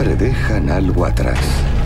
siempre dejan algo atrás.